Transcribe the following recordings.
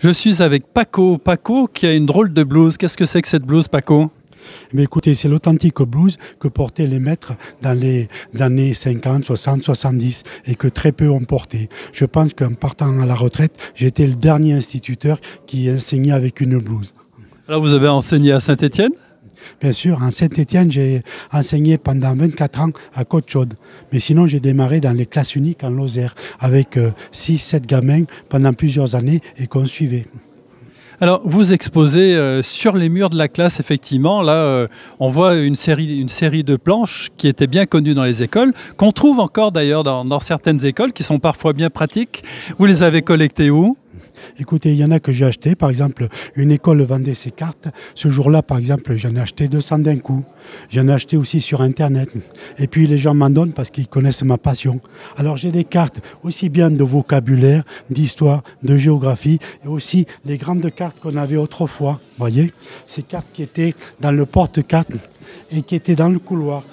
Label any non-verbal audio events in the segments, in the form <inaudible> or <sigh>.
Je suis avec Paco. Paco qui a une drôle de blouse. Qu'est-ce que c'est que cette blouse, Paco? Mais écoutez, c'est l'authentique blouse que portaient les maîtres dans les années 50, 60, 70 et que très peu ont porté. Je pense qu'en partant à la retraite, j'étais le dernier instituteur qui enseignait avec une blouse. Alors vous avez enseigné à Saint-Étienne? Bien sûr, en Saint-Étienne, j'ai enseigné pendant 24 ans à Côte-Chaude. Mais sinon, j'ai démarré dans les classes uniques en Lozère avec 6-7 gamins pendant plusieurs années et qu'on suivait. Alors, vous exposez euh, sur les murs de la classe, effectivement. Là, euh, on voit une série, une série de planches qui étaient bien connues dans les écoles, qu'on trouve encore d'ailleurs dans, dans certaines écoles, qui sont parfois bien pratiques. Vous les avez collectées où? Écoutez, il y en a que j'ai acheté. Par exemple, une école vendait ses cartes. Ce jour-là, par exemple, j'en ai acheté 200 d'un coup. J'en ai acheté aussi sur Internet. Et puis les gens m'en donnent parce qu'ils connaissent ma passion. Alors j'ai des cartes aussi bien de vocabulaire, d'histoire, de géographie, et aussi les grandes cartes qu'on avait autrefois. voyez? Ces cartes qui étaient dans le porte-cartes et qui étaient dans le couloir.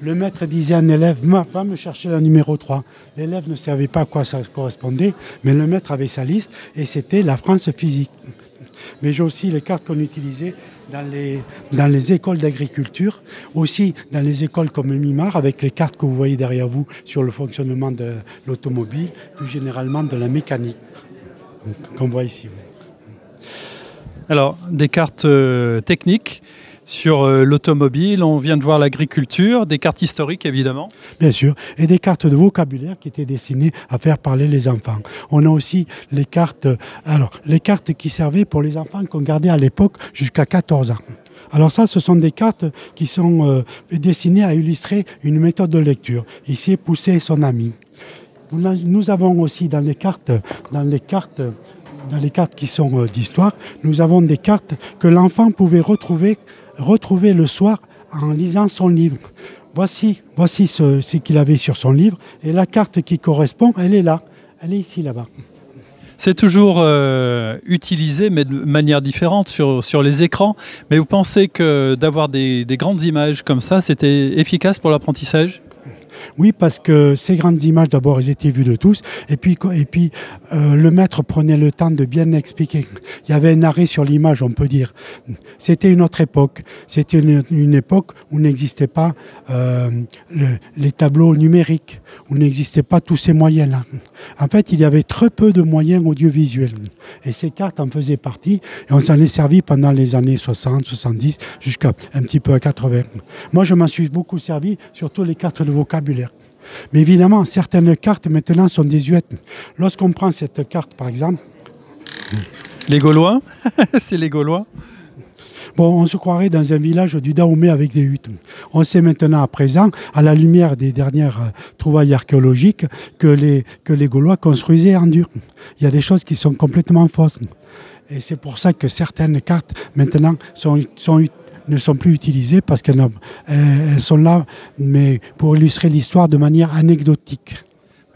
Le maître disait à un élève, va me chercher la numéro 3. L'élève ne savait pas à quoi ça correspondait, mais le maître avait sa liste et c'était la France physique. Mais j'ai aussi les cartes qu'on utilisait dans les, écoles d'agriculture, aussi dans les écoles comme Mimar, avec les cartes que vous voyez derrière vous sur le fonctionnement de l'automobile, plus généralement de la mécanique, qu'on voit ici. Alors, des cartes euh, techniques sur euh, l'automobile, on vient de voir l'agriculture, des cartes historiques évidemment. Bien sûr, et des cartes de vocabulaire qui étaient destinées à faire parler les enfants. On a aussi les cartes, alors les cartes qui servaient pour les enfants qu'on gardait à l'époque jusqu'à 14 ans. Alors ça, ce sont des cartes qui sont euh, destinées à illustrer une méthode de lecture. Ici, pousser son ami. Nous avons aussi dans les cartes, dans les cartes dans les cartes qui sont euh, d'histoire, nous avons des cartes que l'enfant pouvait retrouver retrouver le soir en lisant son livre. Voici, voici ce, qu'il avait sur son livre et la carte qui correspond, elle est là, elle est ici là-bas. C'est toujours euh, utilisé, mais de manière différente sur, les écrans. Mais vous pensez que d'avoir des grandes images comme ça, c'était efficace pour l'apprentissage? Oui, parce que ces grandes images, d'abord, elles étaient vues de tous. Et puis, et euh, le maître prenait le temps de bien expliquer. Il y avait un arrêt sur l'image, on peut dire. C'était une autre époque. C'était une, époque où n'existait pas euh, le, les tableaux numériques, où n'existaient pas tous ces moyens-là. En fait, il y avait très peu de moyens audiovisuels. Et ces cartes en faisaient partie. Et on s'en est servi pendant les années 60, 70, jusqu'à un petit peu à 80. Moi, je m'en suis beaucoup servi, surtout les cartes de vocabulaire. Mais évidemment, certaines cartes maintenant sont désuètes. Lorsqu'on prend cette carte, par exemple. Les Gaulois? <laughs> C'est les Gaulois? On se croirait dans un village du Dahomey avec des huttes. On sait maintenant à présent, à la lumière des dernières euh, trouvailles archéologiques, que les, Gaulois construisaient en dur. Il y a des choses qui sont complètement fausses. Et c'est pour ça que certaines cartes maintenant ne sont plus utilisées parce qu'elles elles sont là mais pour illustrer l'histoire de manière anecdotique.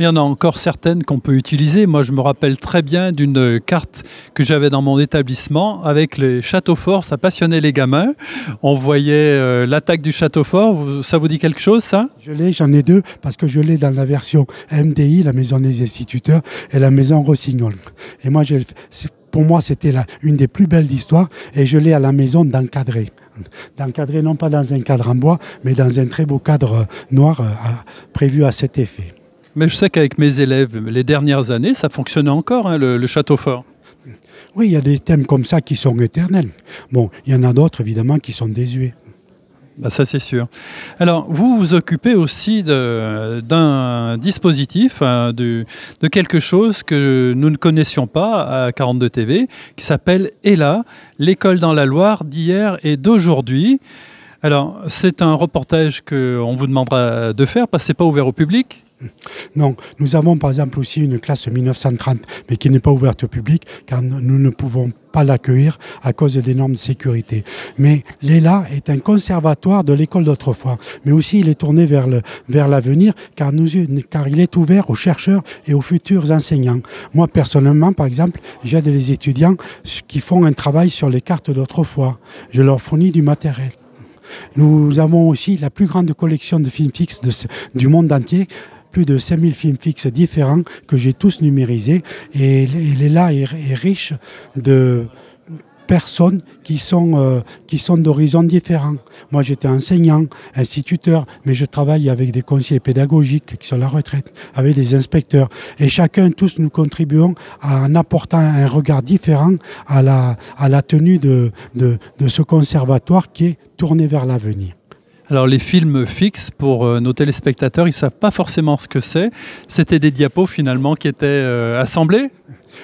Il y en a encore certaines qu'on peut utiliser. Moi, je me rappelle très bien d'une carte que j'avais dans mon établissement avec les châteaux forts. Ça passionnait les gamins. On voyait euh, l'attaque du château fort. Ça vous dit quelque chose, ça? Je l'ai, j'en ai deux, parce que je l'ai dans la version MDI, la maison des instituteurs, et la maison Rossignol. Et moi, pour moi, c'était une des plus belles d'histoire, et je l'ai à la maison d'encadrer. D'encadrer non pas dans un cadre en bois, mais dans un très beau cadre noir euh, prévu à cet effet. Mais je sais qu'avec mes élèves, les dernières années, ça fonctionnait encore, hein, le, le château fort. Oui, il y a des thèmes comme ça qui sont éternels. Bon, il y en a d'autres, évidemment, qui sont désuets. Bah ça c'est sûr. Alors vous vous occupez aussi d'un dispositif, hein, de, de quelque chose que nous ne connaissions pas à 42 TV, qui s'appelle ELA, l'école dans la Loire d'hier et d'aujourd'hui. Alors c'est un reportage qu'on vous demandera de faire parce que ce n'est pas ouvert au public. Non, nous avons par exemple aussi une classe 1930, mais qui n'est pas ouverte au public, car nous ne pouvons pas l'accueillir à cause des normes de sécurité. Mais l'ELA est un conservatoire de l'école d'autrefois, mais aussi il est tourné vers l'avenir, car, car il est ouvert aux chercheurs et aux futurs enseignants. Moi, personnellement, par exemple, j'aide les étudiants qui font un travail sur les cartes d'autrefois. Je leur fournis du matériel. Nous avons aussi la plus grande collection de films fixes du monde entier, plus de 5000 films fixes différents que j'ai tous numérisés. Et il est là est riche de personnes qui sont, euh, sont d'horizons différents. Moi, j'étais enseignant, instituteur, mais je travaille avec des conseillers pédagogiques qui sont à la retraite, avec des inspecteurs. Et chacun, tous, nous contribuons en apportant un regard différent à la, à la tenue de, de, de ce conservatoire qui est tourné vers l'avenir. Alors les films fixes, pour euh, nos téléspectateurs, ils ne savent pas forcément ce que c'est. C'était des diapos finalement qui étaient euh, assemblés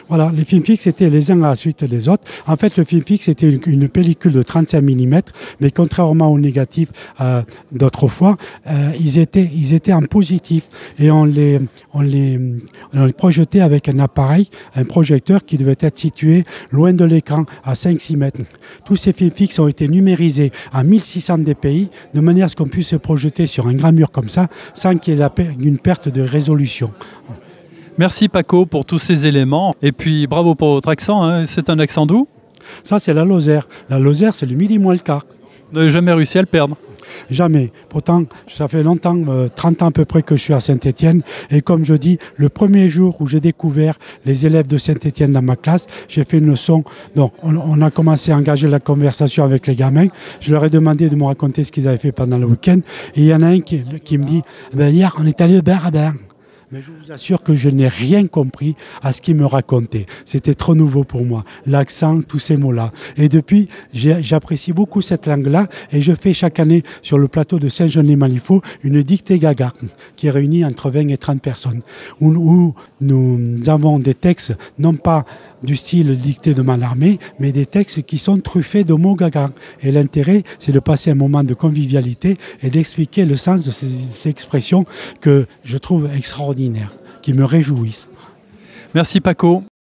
voilà, les films fixes étaient les uns à la suite des autres. En fait, le film fixe était une, pellicule de 35 mm, mais contrairement au négatif euh, d'autrefois, euh, ils, étaient, ils étaient en positif et on les, on, les, on les projetait avec un appareil, un projecteur qui devait être situé loin de l'écran, à 5-6 mètres. Tous ces films fixes ont été numérisés à 1600 dpi, de manière à ce qu'on puisse se projeter sur un grand mur comme ça, sans qu'il y ait une perte de résolution. Merci Paco pour tous ces éléments. Et puis bravo pour votre accent. Hein. C'est un accent d'où? Ça, c'est la Lozère. La Lozère, c'est le midi moins le quart. Vous n'avez jamais réussi à le perdre? Jamais. Pourtant, ça fait longtemps, euh, 30 ans à peu près que je suis à Saint-Étienne. Et comme je dis, le premier jour où j'ai découvert les élèves de Saint-Étienne dans ma classe, j'ai fait une leçon. Donc, on, on, a commencé à engager la conversation avec les gamins. Je leur ai demandé de me raconter ce qu'ils avaient fait pendant le week-end. Et il y en a un qui, qui me dit ben, Hier, on est allé au bar à. Mais je vous assure que je n'ai rien compris à ce qu'il me racontait. C'était trop nouveau pour moi, l'accent, tous ces mots-là. Et depuis, j'apprécie beaucoup cette langue-là et je fais chaque année sur le plateau de Saint-Jean-les-Malifaux une dictée gaga qui réunit entre 20 et 30 personnes, où, nous avons des textes, non pas du style dicté de Malarmé, mais des textes qui sont truffés de mots gaga. Et l'intérêt, c'est de passer un moment de convivialité et d'expliquer le sens de ces, ces expressions que je trouve qui me réjouissent. Merci Paco.